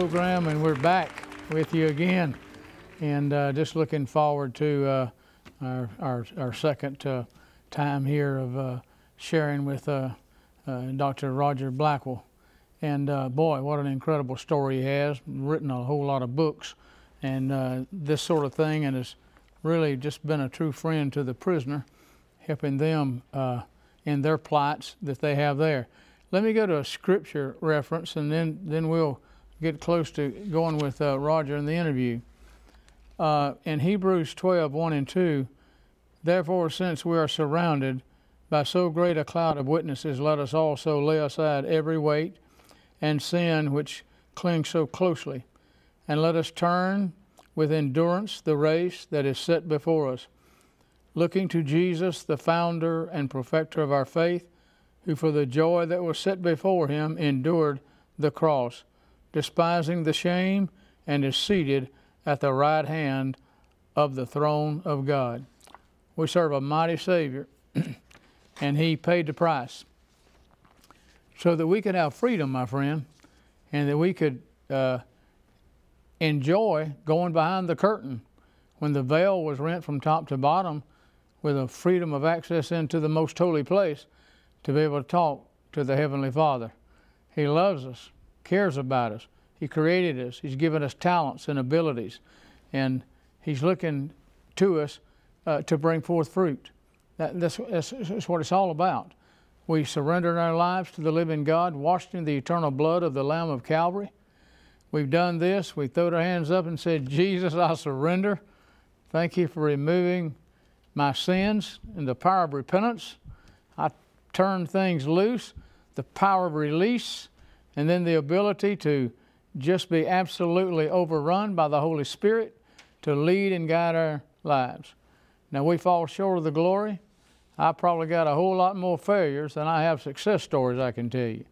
program, and we're back with you again, and uh, just looking forward to uh, our, our our second uh, time here of uh, sharing with uh, uh, Dr. Roger Blackwell. And boy, what an incredible story he has! Written a whole lot of books, and this sort of thing, and has really just been a true friend to the prisoner, helping them in their plights that they have there. Let me go to a scripture reference, and then then we'll get close to going with uh, Roger in the interview. Uh, in Hebrews 12, 1 and 2, therefore, since we are surrounded by so great a cloud of witnesses, let us also lay aside every weight and sin which clings so closely, and let us turn with endurance the race that is set before us, looking to Jesus, the founder and perfecter of our faith who for the joy that was set before him endured the cross, despising the shame, and is seated at the right hand of the throne of God. We serve a mighty Savior, and He paid the price so that we could have freedom, my friend, and that we could uh, enjoy going behind the curtain when the veil was rent from top to bottom with a freedom of access into the most holy place to be able to talk to the Heavenly Father. He loves us, cares about us. He created us. He's given us talents and abilities, and He's looking to us uh, to bring forth fruit. That, that's, that's, that's what it's all about. We surrendered our lives to the living God, washed in the eternal blood of the Lamb of Calvary. We've done this. We threw our hands up and said, Jesus, I surrender. Thank you for removing my sins and the power of repentance. I turn things loose, the power of release, and then the ability to just be absolutely overrun by the Holy Spirit to lead and guide our lives. Now, we fall short of the glory. I probably got a whole lot more failures than I have success stories, I can tell you.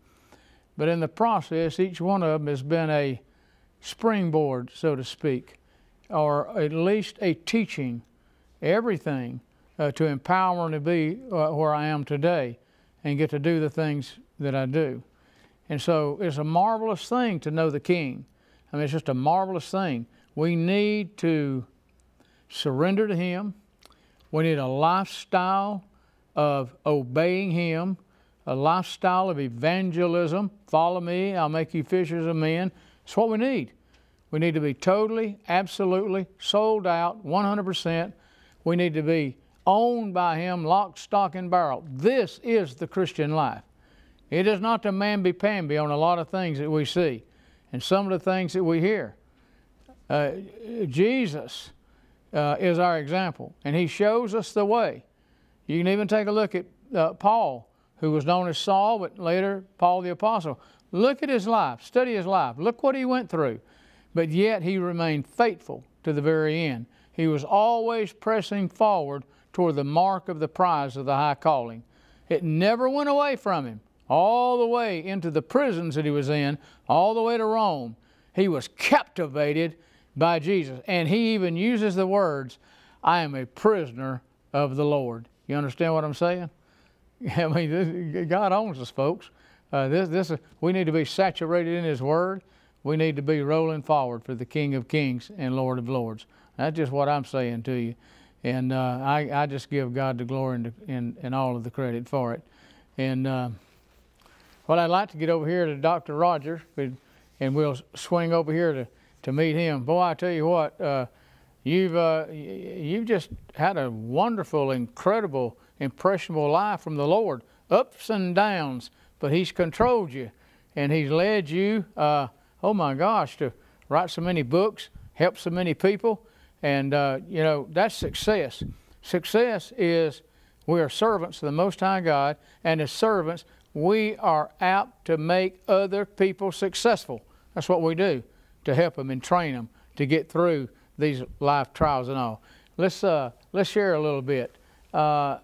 But in the process, each one of them has been a springboard, so to speak, or at least a teaching, everything uh, to empower me to be uh, where I am today and get to do the things that I do. And so it's a marvelous thing to know the King. I mean, it's just a marvelous thing. We need to surrender to Him. We need a lifestyle of obeying Him, a lifestyle of evangelism. Follow me, I'll make you fishers of men. It's what we need. We need to be totally, absolutely sold out, 100%. We need to be owned by Him, lock, stock, and barrel. This is the Christian life. It is not the mamby-pamby on a lot of things that we see and some of the things that we hear. Uh, Jesus uh, is our example, and He shows us the way. You can even take a look at uh, Paul, who was known as Saul, but later Paul the Apostle. Look at his life, study his life, look what he went through. But yet he remained faithful to the very end. He was always pressing forward toward the mark of the prize of the high calling. It never went away from him, all the way into the prisons that he was in, all the way to Rome. He was captivated by Jesus. And he even uses the words, I am a prisoner of the Lord. You understand what I'm saying? I mean, this, God owns us, folks. Uh, this, this, we need to be saturated in His Word. We need to be rolling forward for the King of Kings and Lord of Lords. That's just what I'm saying to you. And uh, I, I just give God the glory and, and, and all of the credit for it. And uh, well, I'd like to get over here to Dr. Rogers, and we'll swing over here to, to meet him. Boy, I tell you what, uh, you've, uh, you've just had a wonderful, incredible, impressionable life from the Lord, ups and downs, but He's controlled you, and He's led you, uh, oh my gosh, to write so many books, help so many people, and, uh, you know, that's success. Success is we are servants of the Most High God, and as servants, we are apt to make other people successful. That's what we do to help them and train them to get through these life trials and all. Let's, uh, let's share a little bit. Uh,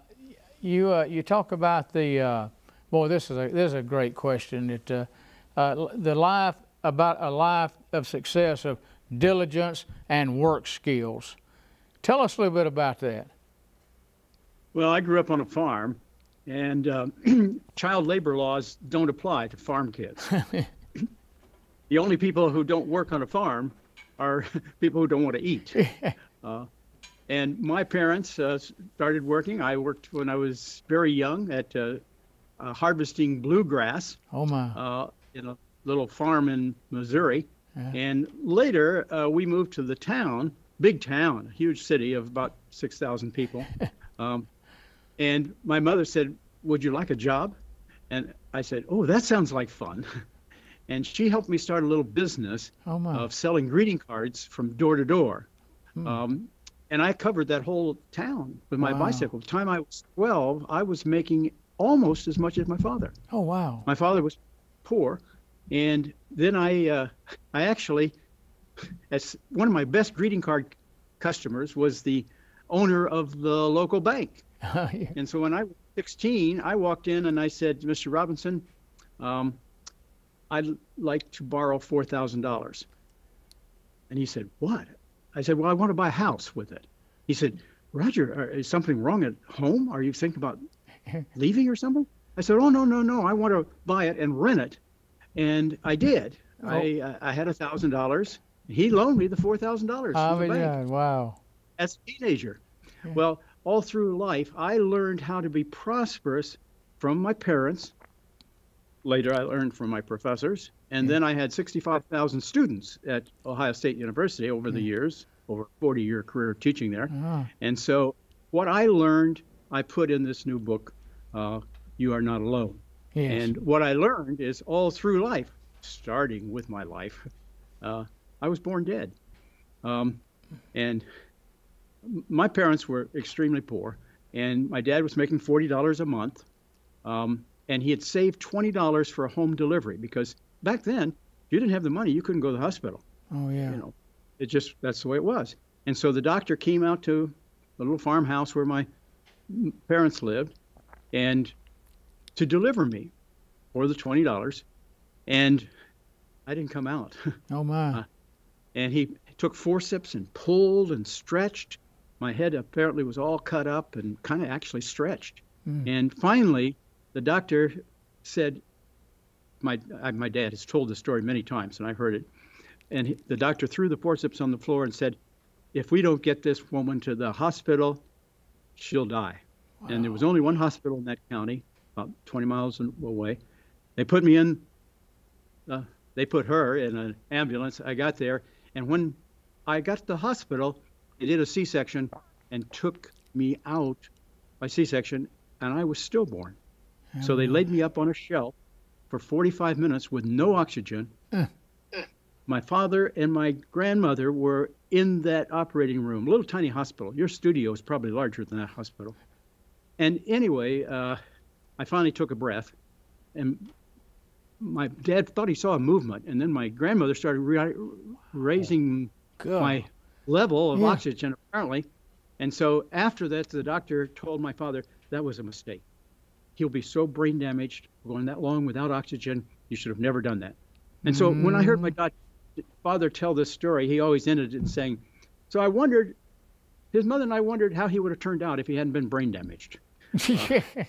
you, uh, you talk about the, uh, boy, this is, a, this is a great question. It, uh, uh, the life, about a life of success, of diligence, and work skills. Tell us a little bit about that. Well, I grew up on a farm, and um, child labor laws don't apply to farm kids. the only people who don't work on a farm are people who don't want to eat. Uh, and my parents uh, started working. I worked when I was very young at uh, uh harvesting bluegrass. Oh my! Uh, in a little farm in Missouri. Yeah. And later uh, we moved to the town, big town, a huge city of about six thousand people. um, and my mother said, "Would you like a job?" And I said, "Oh, that sounds like fun." and she helped me start a little business oh of selling greeting cards from door to door. Hmm. Um, and I covered that whole town with my wow. bicycle. The time I was 12, I was making almost as much as my father. Oh wow! My father was poor, and then I, uh, I actually, as one of my best greeting card customers was the owner of the local bank. And so when I was 16, I walked in and I said, Mr. Robinson, um, I'd like to borrow $4,000. And he said, What? I said, Well, I want to buy a house with it. He said, Roger, is something wrong at home? Are you thinking about leaving or something? I said, Oh, no, no, no. I want to buy it and rent it. And I did. Oh. I, uh, I had a $1,000. He loaned me the $4,000. Oh, yeah. Wow. As a teenager. Yeah. Well, all through life, I learned how to be prosperous from my parents. Later, I learned from my professors. And then I had 65,000 students at Ohio State University over the years, over a 40 year career teaching there. Ah. And so, what I learned, I put in this new book, uh, You Are Not Alone. Yes. And what I learned is all through life, starting with my life, uh, I was born dead. Um, and my parents were extremely poor, and my dad was making $40 a month. Um, and he had saved $20 for a home delivery because back then, if you didn't have the money, you couldn't go to the hospital. Oh, yeah. You know, it just, that's the way it was. And so the doctor came out to the little farmhouse where my parents lived and to deliver me for the $20. And I didn't come out. Oh, my. Uh, and he took forceps and pulled and stretched my head apparently was all cut up and kind of actually stretched. Mm. And finally, the doctor said, my, I, my dad has told the story many times, and I heard it. And he, the doctor threw the forceps on the floor and said, if we don't get this woman to the hospital, she'll die. Wow. And there was only one hospital in that county, about 20 miles away. They put me in, uh, they put her in an ambulance. I got there, and when I got to the hospital, they did a C-section and took me out by C-section, and I was stillborn. So they laid me up on a shelf for 45 minutes with no oxygen. Uh. My father and my grandmother were in that operating room, little tiny hospital. Your studio is probably larger than that hospital. And anyway, uh, I finally took a breath, and my dad thought he saw a movement, and then my grandmother started ra- raising oh, my level of yeah. oxygen, apparently. And so after that, the doctor told my father that was a mistake. He'll be so brain damaged going that long without oxygen. You should have never done that. And so mm. when I heard my mm. father tell this story, he always ended it saying, "So I wondered." His mother and I wondered how he would have turned out if he hadn't been brain damaged. Uh,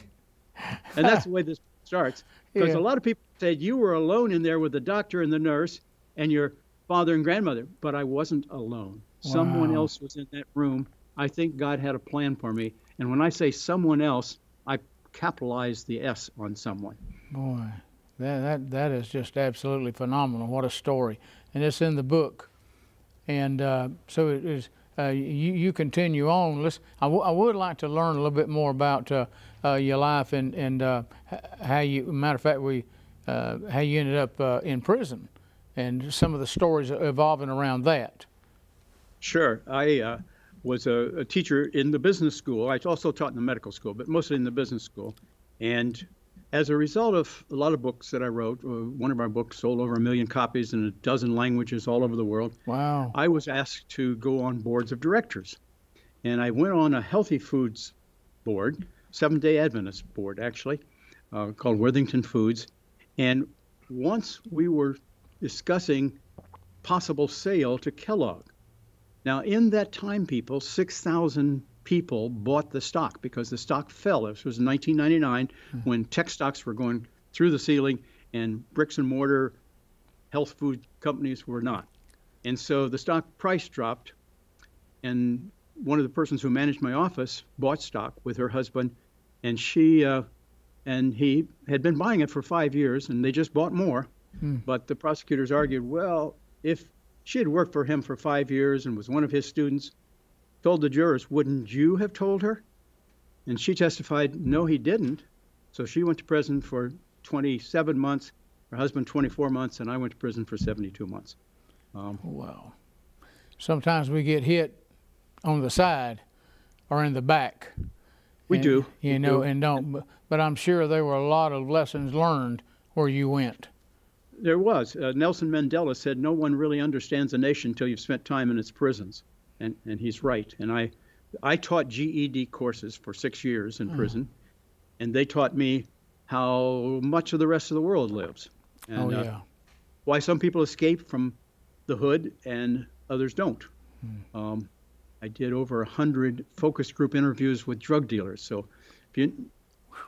and that's the way this starts. Because yeah. a lot of people said you were alone in there with the doctor and the nurse and your father and grandmother, but I wasn't alone. Someone else was in that room. I think God had a plan for me. And when I say someone else, I capitalize the S on someone. Boy, that, that, that is just absolutely phenomenal. What a story. And it's in the book. And uh, so it is, uh, you, you continue on. Let's, I, w- I would like to learn a little bit more about uh, uh your life and, and uh, how you, matter of fact, we, uh, how you ended up in prison and some of the stories evolving around that. Sure. I uh, was a, a, teacher in the business school. I also taught in the medical school, but mostly in the business school. And as a result of a lot of books that I wrote, uh, one of our books sold over a million copies in a dozen languages all over the world. Wow. I was asked to go on boards of directors. And I went on a healthy foods board, Seventh day Adventist board, actually, uh, called Worthington Foods. And once we were discussing possible sale to Kellogg. Now, in that time, people, 6,000 people bought the stock because the stock fell. This was 1999 when tech stocks were going through the ceiling and bricks and mortar health food companies were not. And so the stock price dropped. And one of the persons who managed my office bought stock with her husband, and she uh, and he had been buying it for five years, and they just bought more. But the prosecutors argued, well, if she had worked for him for five years and was one of his students, told the jurors, wouldn't you have told her? And she testified, no, he didn't. So she went to prison for 27 months, her husband 24 months, and I went to prison for 72 months. Um, Wow. Sometimes we get hit on the side or in the back. we and- do. You we know, do. and don't, but- but I'm sure there were a lot of lessons learned where you went. There was. Uh, Nelson Mandela said, "No one really understands a nation until you've spent time in its prisons," and and he's right. And I, I taught GED courses for six years in prison, and they taught me how much of the rest of the world lives, and oh, uh, why some people escape from the hood and others don't. Hmm. Um, I did over a hundred focus group interviews with drug dealers. So, if you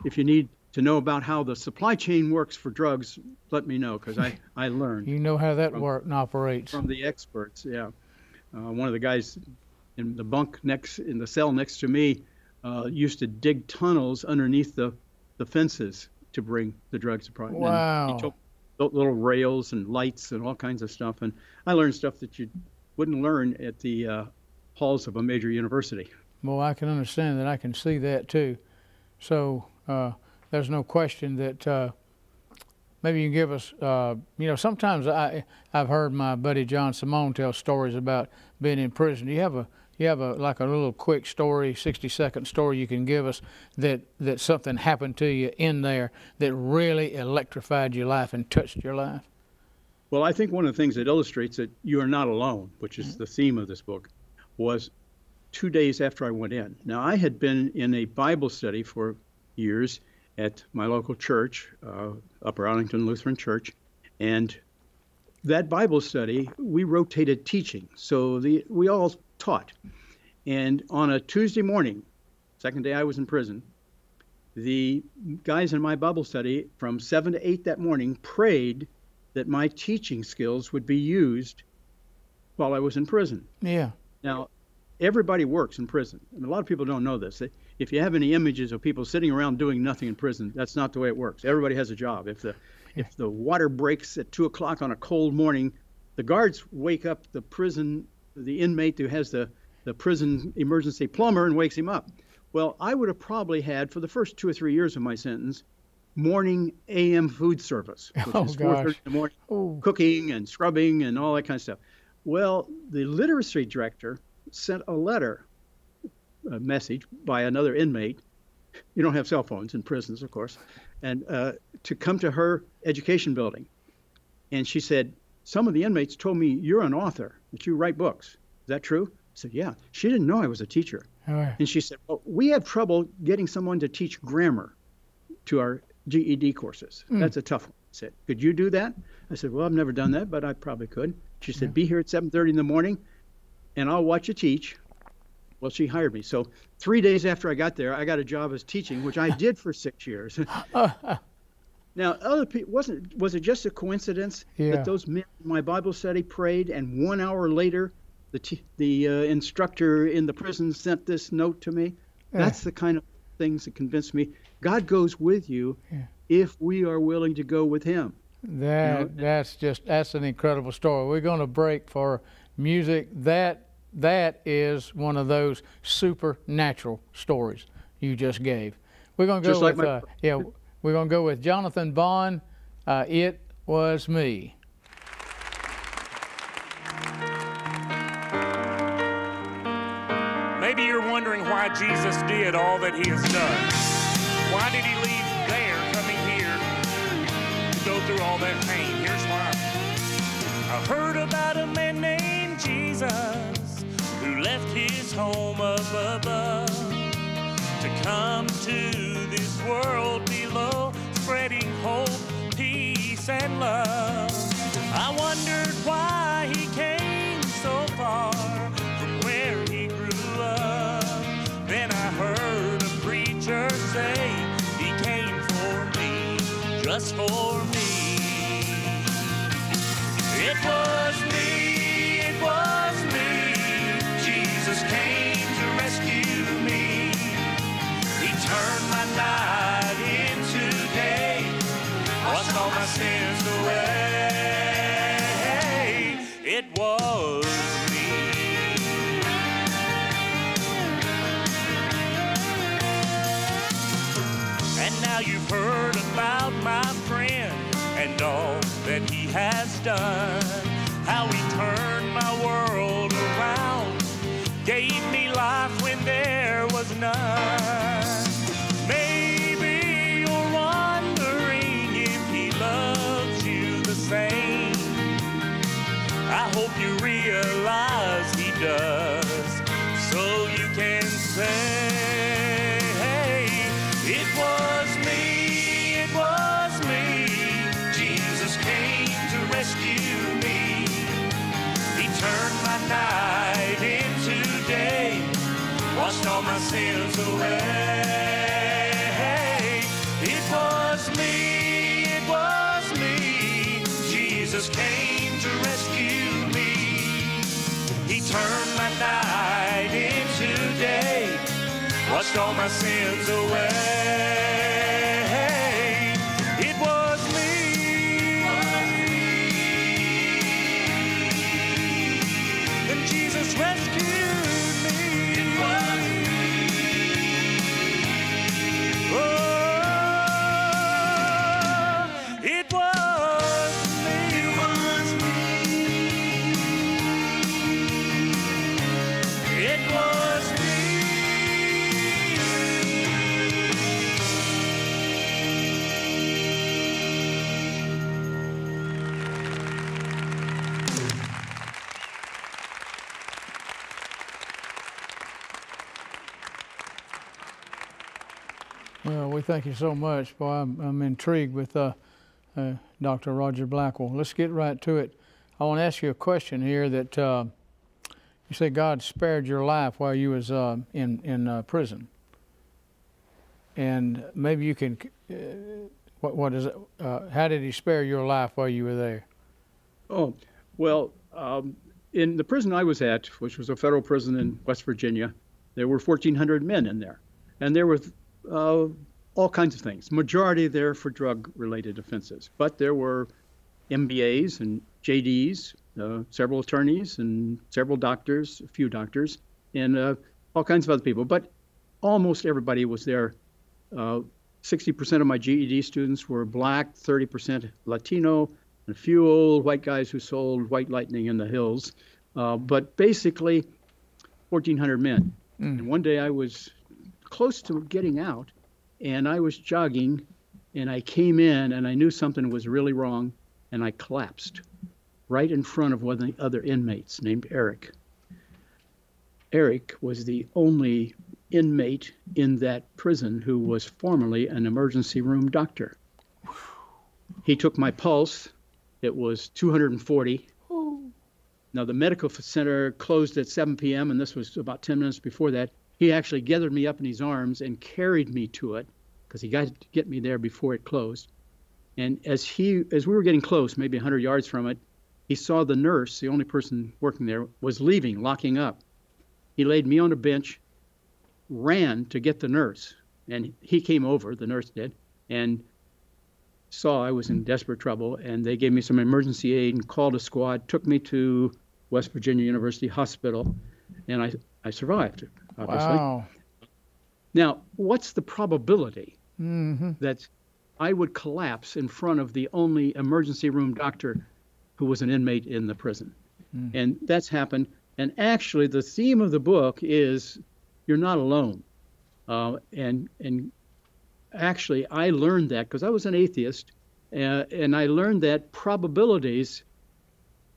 if you need to know about how the supply chain works for drugs, let me know because I I learned You know how that from- work and operates. from the experts. Yeah, uh, one of the guys in the bunk next in the cell next to me uh, used to dig tunnels underneath the the fences to bring the drugs apart. And Wow. he took little rails and lights and all kinds of stuff, and I learned stuff that you wouldn't learn at the uh, halls of a major university. Well, I can understand that. I can see that too. So uh, there's no question that uh, maybe you can give us. Uh, you know, sometimes I I've heard my buddy John Simone tell stories about being in prison. Do you have a you have a like a little quick story, 60 second story you can give us that that something happened to you in there that really electrified your life and touched your life? Well, I think one of the things that illustrates that you are not alone, which is the theme of this book, was two days after I went in. Now, I had been in a Bible study for years at my local church, uh, Upper Arlington Lutheran Church, and that Bible study we rotated teaching, so the we all taught. And on a Tuesday morning, second day I was in prison, the guys in my Bible study from seven to eight that morning prayed that my teaching skills would be used while I was in prison. Yeah. Now, everybody works in prison. And a lot of people don't know this. They- If you have any images of people sitting around doing nothing in prison, that's not the way it works. Everybody has a job. If the if the water breaks at two o'clock on a cold morning, the guards wake up the prison the inmate who has the the prison emergency plumber and wakes him up. Well, I would have probably had for the first two or three years of my sentence morning AM food service, oh, which Oh, is 4:30 in the morning Oh, cooking and scrubbing and all that kind of stuff. Well, the literacy director sent a letter, a message by another inmate. You don't have cell phones in prisons, of course, and uh, to come to her education building. And she said, Some of the inmates told me you're an author, that you write books. Is that true? I said, Yeah. She didn't know I was a teacher. right. And she said, Well, we have trouble getting someone to teach grammar to our GED courses. That's a tough one. I said, Could you do that? I said, Well, I've never done that, but I probably could. She said, Be here at 7:30 in the morning, and I'll watch you teach. Well, she hired me. So three days after I got there, I got a job as teaching, which I did for six years. now, other people wasn't was it just a coincidence Yeah. that those men in my Bible study prayed, and one hour later, the t- the uh, instructor in the prison sent this note to me? Yeah. That's the kind of things that convinced me God goes with you Yeah. if we are willing to go with Him. That that's just that's an incredible story. We're going to break for music. That that is one of those supernatural stories you just gave. We're going to go Just like with my- uh, yeah. We're going to go with Johnathan Bond. Uh, it was me. Maybe you're wondering why Jesus did all that he has done. Why did he leave there coming here to go through all that pain? Here's why. I heard about a man named Jesus who left his home up above to come to this world below, spreading hope, peace, and love. I wondered why he came so far from where he grew up. Then I heard a preacher say he came for me, just for me. It was me. Done. How he turned my world around, gave me life when there was none. Maybe you're wondering if he loves you the same. I hope you realize he does, so you can say, sins away. It was me, it was me. Jesus came to rescue me. He turned my night into day, washed all my sins away. Thank you so much. Boy, I'm, I'm intrigued with uh, uh, Dr. Roger Blackwell. Let's get right to it. I want to ask you a question here that uh, you say God spared your life while you was uh, in, in uh, prison. And maybe you can, uh, what, what is it, how did he spare your life while you were there? Oh, well, um, in the prison I was at, which was a federal prison in West Virginia, there were 1,400 men in there. And there were uh, all kinds of things, majority there for drug related offenses. But there were MBAs and JDs, uh, several attorneys and several doctors, a few doctors, and uh, all kinds of other people. But almost everybody was there. Uh, 60% of my GED students were black, 30% Latino, and a few old white guys who sold white lightning in the hills. Uh, but basically, 1,400 men. And one day I was close to getting out, and I was jogging, and I came in, and I knew something was really wrong, and I collapsed right in front of one of the other inmates named Eric. Eric was the only inmate in that prison who was formerly an emergency room doctor. He took my pulse. It was 240. Now, the medical center closed at 7 p.m., and this was about 10 minutes before that. He actually gathered me up in his arms and carried me to it because he got to get me there before it closed. And as he, as we were getting close, maybe 100 yards from it, he saw the nurse, the only person working there, was leaving, locking up. He laid me on a bench, ran to get the nurse, and he came over, the nurse did, and saw I was in desperate trouble, and they gave me some emergency aid and called a squad, took me to West Virginia University Hospital, and I, I survived, obviously. Wow. Now, what's the probability hmm that I would collapse in front of the only emergency room doctor who was an inmate in the prison? And that's happened. And actually, the theme of the book is you're not alone. Uh, and and actually, I learned that because I was an atheist, uh, and I learned that probabilities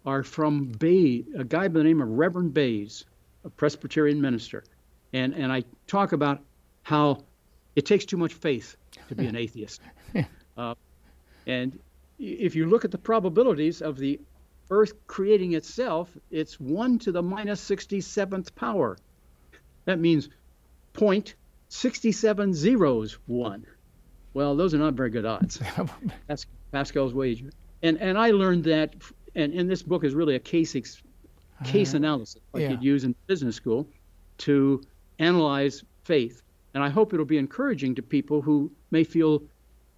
are from Bay, a guy by the name of Reverend Bayes, a Presbyterian minister, and and I talk about how it takes too much faith to be an atheist, uh, and if you look at the probabilities of the Earth creating itself, it's one to the minus 67th power. That means point 67 zeros one. Well, those are not very good odds. That's Pascal's wager. And and I learned that, and, and this book is really a case ex, case Uh, analysis, like yeah. you'd use in business school, to analyze faith. And I hope it'll be encouraging to people who may feel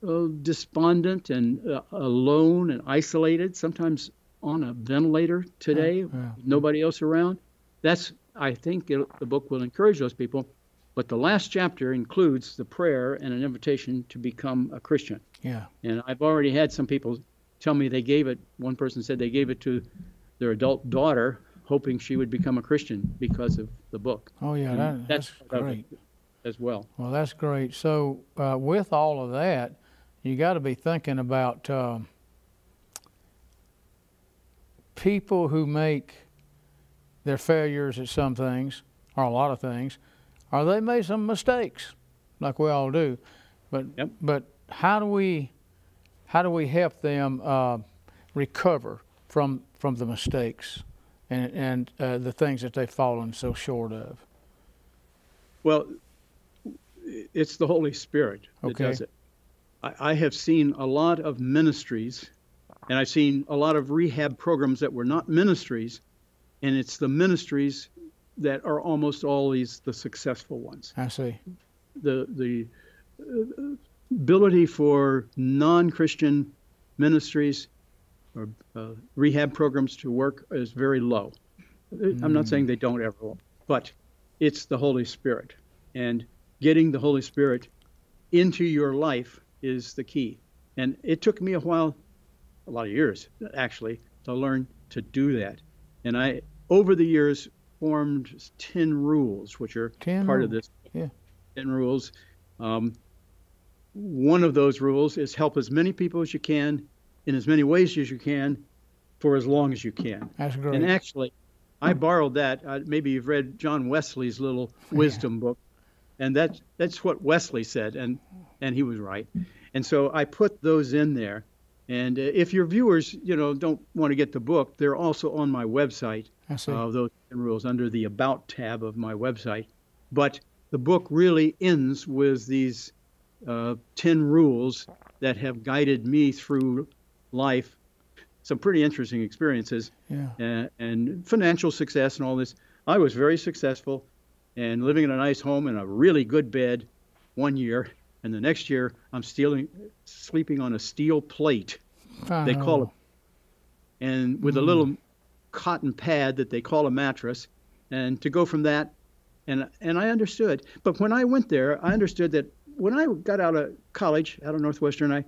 uh, despondent and uh, alone and isolated, sometimes on a ventilator today, yeah. nobody else around. That's I think the book will encourage those people. But the last chapter includes the prayer and an invitation to become a Christian. Yeah. And I've already had some people tell me they gave it. One person said they gave it to their adult daughter, hoping she would become a Christian because of the book Oh, yeah. That, that's that's great. as well. Well, that's great. So, uh, with all of that, you got to be thinking about um, people who make their failures at some things, or a lot of things, or they made some mistakes, like we all do. But Yep. but how do we how do we help them uh, recover from from the mistakes and and uh, the things that they've fallen so short of? Well, it's the Holy Spirit that Okay. does it. I, I have seen a lot of ministries, and I've seen a lot of rehab programs that were not ministries, and it's the ministries that are almost always the successful ones. I see. The the uh, ability for non-Christian ministries or uh, rehab programs to work is very low. I'm not saying they don't ever, but it's the Holy Spirit. And getting the Holy Spirit into your life is the key. And it took me a while, a lot of years actually, to learn to do that. And I, over the years, formed 10 rules, which are 10 part of this. yeah. 10 rules. Um, one of those rules is help as many people as you can in as many ways as you can for as long as you can. That's great. And actually, I borrowed that. Uh, maybe you've read John Wesley's little wisdom book, and that that's what Wesley said, and and he was right. And so I put those in there. And uh, if your viewers, you know, don't want to get the book, they're also on my website. I see. Uh, those 10 rules under the About tab of my website. But the book really ends with these uh, 10 rules that have guided me through life. Some pretty interesting experiences yeah. and, and financial success and all this. I was very successful and living in a nice home in a really good bed one year. And the next year, I'm stealing, sleeping on a steel plate they call it, and with a hmm. little cotton pad that they call a mattress, and to go from that, and and I understood. But when I went there, I understood that when I got out of college, out of Northwestern, I,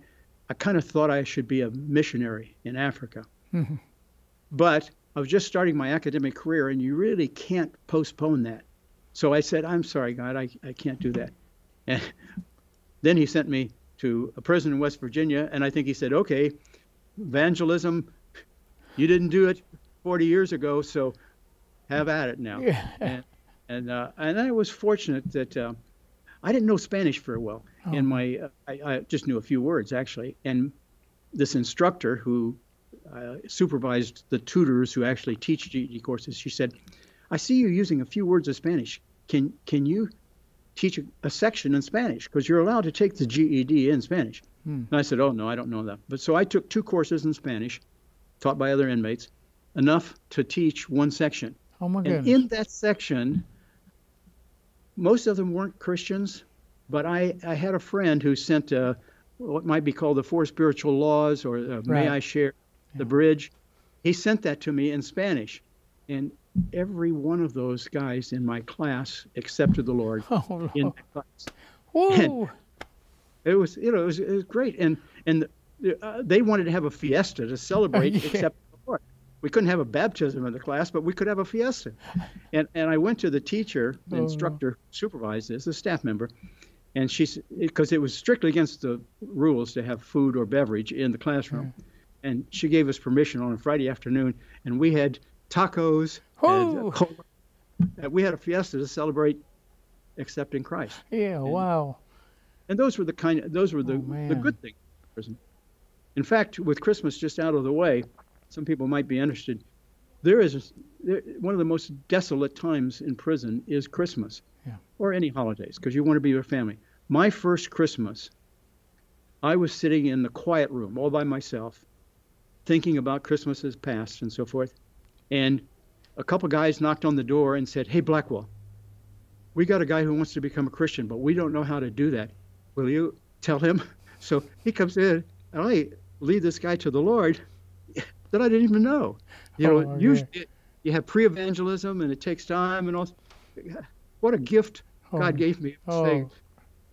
I kind of thought I should be a missionary in Africa. Mhm. But I was just starting my academic career, and you really can't postpone that. So I said, I'm sorry, God, I, I can't do that. And then he sent me to a prison in West Virginia, and I think he said, okay, evangelism, you didn't do it 40 years ago, so have at it now. Yeah. And and, uh, and I was fortunate that uh, I didn't know Spanish very well. In my, uh, I, I just knew a few words actually. And this instructor who uh, supervised the tutors who actually teach GED courses, she said, "I see you using a few words of Spanish. Can can you teach a, a section in Spanish? Because you're allowed to take the GED in Spanish." And I said, "Oh no, I don't know that." But so I took two courses in Spanish, taught by other inmates, enough to teach one section. Oh my And goodness. in that section, most of them weren't Christians, but I, I had a friend who sent uh, what might be called the Four Spiritual Laws or uh, May Right. I Share the Bridge. He sent that to me in Spanish. And every one of those guys in my class accepted the Lord oh, in that class. Whoa. It was, you know, it was, it was great. And and uh, they wanted to have a fiesta to celebrate, Yeah. except the Lord. We couldn't have a baptism in the class, but we could have a fiesta. And and I went to the teacher, the Oh. instructor supervised this, a staff member, and she's because it was strictly against the rules to have food or beverage in the classroom. And she gave us permission on a Friday afternoon, and we had tacos. and, uh. Uh, we had a fiesta to celebrate accepting Christ Yeah. Wow. and those were the kind of those were the, Oh, the good things. In fact, with Christmas just out of the way, some people might be interested. There is there, one of the most desolate times in prison is Christmas, Yeah. or any holidays, because you want to be with family. My first Christmas I was sitting in the quiet room all by myself, thinking about Christmases past and so forth. And a couple guys knocked on the door and said, Hey, Blackwell, we got a guy who wants to become a Christian, but we don't know how to do that. Will you tell him? So he comes in, and I lead this guy to the Lord that I didn't even know. You know, Oh, usually you have pre-evangelism, and it takes time and all. What a gift Oh, God gave me. oh. Saying,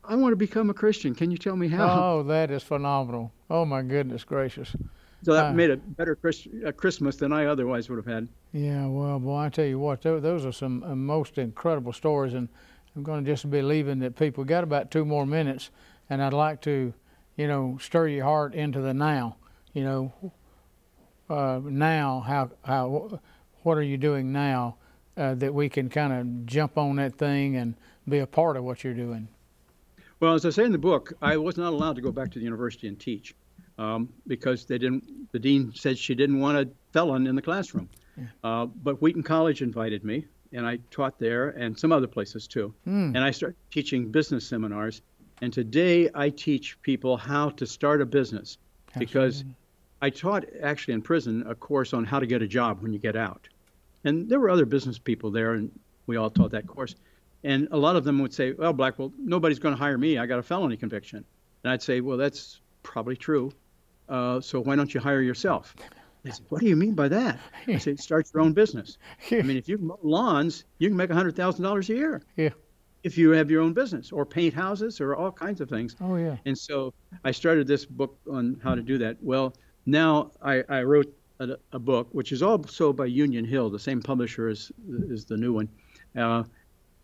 I want to become a Christian. Can you tell me how? Oh, that is phenomenal. Oh my goodness gracious. so that uh, made a better Christ- uh, Christmas than I otherwise would have had. Yeah, well, boy, I tell you what, tho- those are some uh, most incredible stories, and I'm going to just be leaving that people got about two more minutes, and I'd like to, you know, stir your heart into the now. You know, uh, now how how what are you doing now uh, that we can kind of jump on that thing and be a part of what you're doing. Well, as I say in the book, I was not allowed to go back to the university and teach um, because they didn't. The dean said she didn't want a felon in the classroom. Yeah. Uh, but Wheaton College invited me, and I taught there, and some other places too. Mm. And I started teaching business seminars. And today I teach people how to start a business because Absolutely. I taught actually in prison a course on how to get a job when you get out. And there were other business people there, and we all taught that course. And a lot of them would say, Well, Blackwell, nobody's going to hire me. I got a felony conviction. And I'd say, Well, that's probably true. Uh, so why don't you hire yourself? They said, What do you mean by that? I said, Start your own business. I mean, if you mow lawns, you can make $100,000 a year. Yeah. If you have your own business or paint houses or all kinds of things. oh yeah. And so I started this book on how to do that. Well, now I, I wrote a, a book, which is also by Union Hill, the same publisher as, as the new one, uh,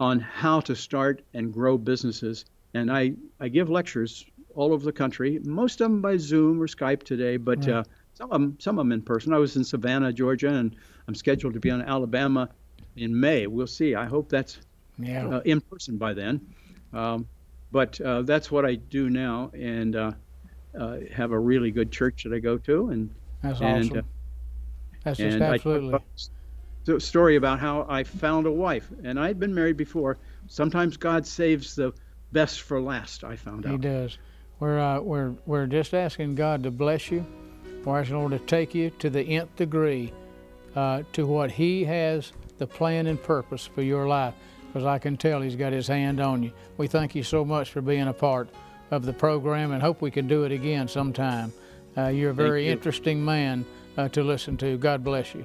on how to start and grow businesses. And I, I give lectures all over the country, most of them by Zoom or Skype today, but Right. uh, some of them some of them in person. I was in Savannah, Georgia, and I'm scheduled to be in Alabama in May. We'll see. I hope that's Yeah. uh, in person by then. Um, but uh, that's what I do now, and uh, have a really good church that I go to, and That's and, awesome. uh, That's just I absolutely. the story about how I found a wife, and I'd been married before. Sometimes God saves the best for last. I found He out. He does. We're, uh, we're, we're just asking God to bless you. We're asking Lord to take you to the nth degree uh, to what He has the plan and purpose for your life. Because I can tell He's got His hand on you. We thank you so much for being a part of the program and hope we can do it again sometime. Uh, you're a very you. interesting man uh, to listen to. God bless you.